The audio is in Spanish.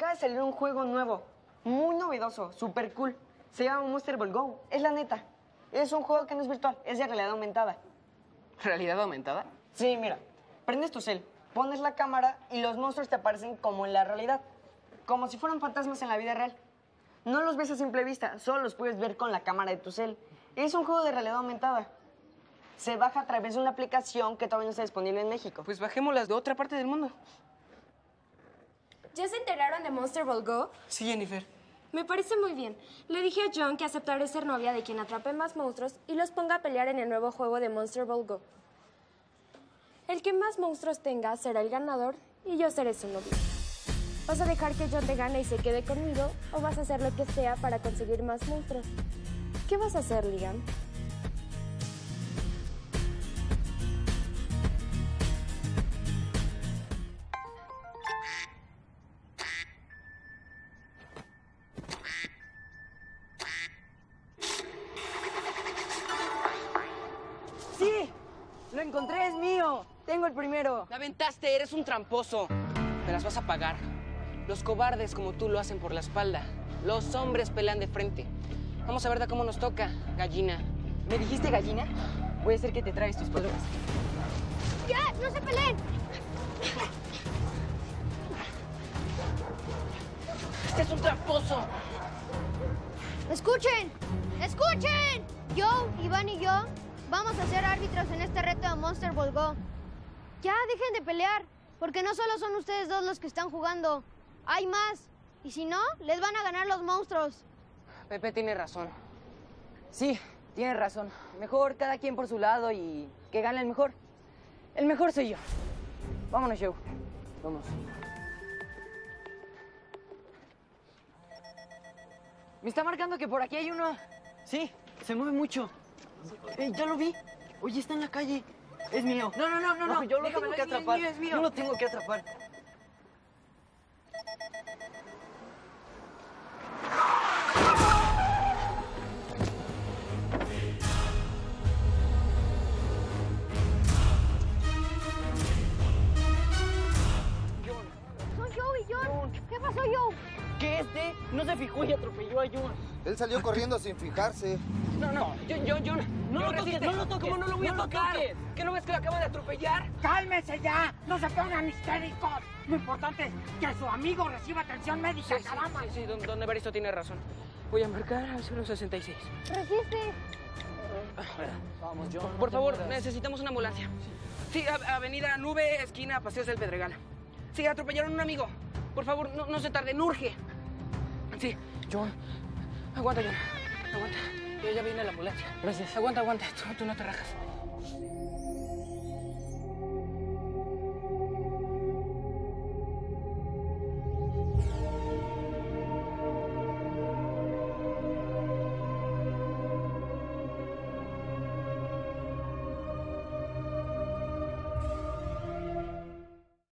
Acaba de salir un juego nuevo, muy novedoso, super cool. Se llama Monster Ball Go. Es la neta. Es un juego que no es virtual, es de realidad aumentada. ¿Realidad aumentada? Sí, mira. Prendes tu cel, pones la cámara y los monstruos te aparecen como en la realidad. Como si fueran fantasmas en la vida real. No los ves a simple vista, solo los puedes ver con la cámara de tu cel. Es un juego de realidad aumentada. Se baja a través de una aplicación que todavía no está disponible en México. Pues bajémoslas de otra parte del mundo. ¿Ya se enteraron de Monster Ball Go? Sí, Jennifer. Me parece muy bien. Le dije a John que aceptaré ser novia de quien atrape más monstruos y los ponga a pelear en el nuevo juego de Monster Ball Go. El que más monstruos tenga será el ganador y yo seré su novia. ¿Vas a dejar que John te gane y se quede conmigo o vas a hacer lo que sea para conseguir más monstruos? ¿Qué vas a hacer, Liam? ¡Lo encontré! ¡Es mío! ¡Tengo el primero! Me aventaste, eres un tramposo. Me las vas a pagar. Los cobardes como tú lo hacen por la espalda. Los hombres pelean de frente. Vamos a ver de cómo nos toca, gallina. ¿Me dijiste gallina? Voy a hacer que te traes tus palomas. ¡Ya! ¡No se peleen! ¡Este es un tramposo! ¡Escuchen! ¡Escuchen! Yo, Iván y yo vamos a ser árbitros en este reto de Monster Ball Go. Ya, dejen de pelear, porque no solo son ustedes dos los que están jugando. Hay más. Y si no, les van a ganar los monstruos. Pepe tiene razón. Sí, tienes razón. Mejor cada quien por su lado y que gane el mejor. El mejor soy yo. Vámonos, Joe. Vamos. Me está marcando que por aquí hay uno. Sí, se mueve mucho. Eh, ya lo vi. Oye, está en la calle. Es mío. No, no, no, no, no. Yo lo tengo que atrapar. Es mío, es mío. Yo lo tengo que atrapar. ¿Qué pasó, Joe? Que este no se fijó y atropelló a John. Él salió corriendo sin fijarse. No, no, John, John, John. No lo toques, no lo toques, ¿Cómo no lo voy a no lo tocar? toques. ¿Qué no ves que lo acaba de atropellar? ¡Cálmese ya! ¡No se pongan histéricos! Lo importante es que su amigo reciba atención médica, Sí, sí, caramba. sí, sí, don, don Evaristo tiene razón. Voy a marcar al 066. Resiste. Vamos, John. Por favor, necesitamos una ambulancia. Sí, a- avenida Nube, esquina, Paseos del Pedregal. Sí, atropellaron a un amigo. Por favor, no, no se tarden, urge. Sí, John. Aguanta, John. Aguanta. Ya, ya viene la ambulancia. Gracias. Aguanta, aguanta. Tú, tú no te rajas.